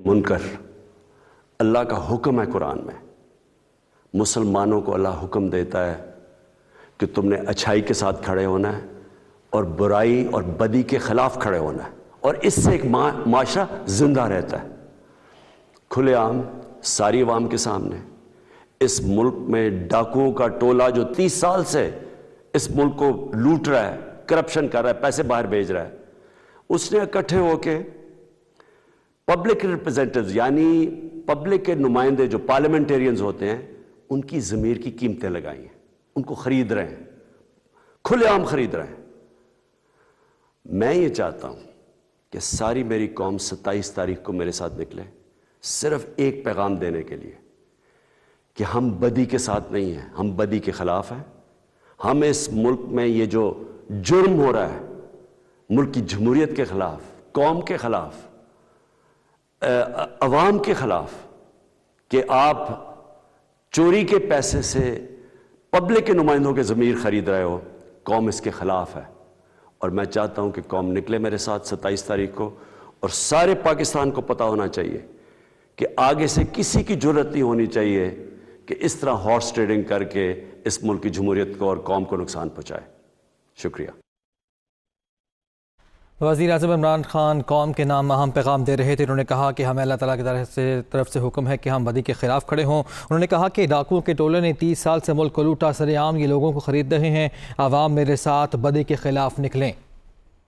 मुनकर, अल्लाह का हुक्म है कुरान में। मुसलमानों को अल्लाह हुक्म देता है कि तुमने अच्छाई के साथ खड़े होना है और बुराई और बदी के खिलाफ खड़े होना है। और इससे एक माशरा ज़िंदा रहता है। खुलेआम सारी अवाम के सामने, इस मुल्क में डाकुओं का टोला जो तीस साल से इस मुल्क को लूट रहा है, करप्शन कर रहा है, पैसे बाहर भेज रहा है, उसने इकट्ठे होके पब्लिक रिप्रेजेंटेटिव यानी पब्लिक के नुमाइंदे जो पार्लियामेंटेरियंस होते हैं, उनकी ज़मीर की कीमतें लगाई हैं। उनको खरीद रहे हैं। खुलेआम खरीद रहे हैं। मैं ये चाहता हूँ कि सारी मेरी कौम सत्ताईस तारीख को मेरे साथ निकले, सिर्फ़ एक पैगाम देने के लिए कि हम बदी के साथ नहीं हैं, हम बदी के खिलाफ हैं। हम इस मुल्क में ये जो जुर्म हो रहा है, मुल्क की जमहूरियत के खिलाफ, कौम के खिलाफ अवाम के खिलाफ कि आप चोरी के पैसे से पब्लिक के नुमाइंदों के ज़मीर खरीद रहे हो, कौम इसके खिलाफ है। और मैं चाहता हूँ कि कौम निकले मेरे साथ सत्ताईस तारीख को और सारे पाकिस्तान को पता होना चाहिए कि आगे से किसी की ज़रूरत नहीं होनी चाहिए कि इस तरह हॉर्स ट्रेडिंग करके इस मुल्क की जमहूरियत को और कौम को नुकसान पहुँचाए। शुक्रिया। वज़ी अजम इमरान खान कौम के नाम अहम पैगाम दे रहे थे। उन्होंने कहा कि हमें अल्लाह ताला की तरफ़ से तरफ़ से हुक्म है कि हम बदी के ख़िलाफ़ खड़े हों। उन्होंने कहा कि डाकुओं के टोले ने तीस साल से मुल्क को लूटा, सरेआम ये लोगों को ख़रीद रहे हैं। आवाम मेरे साथ बदी के ख़िलाफ़ निकलें।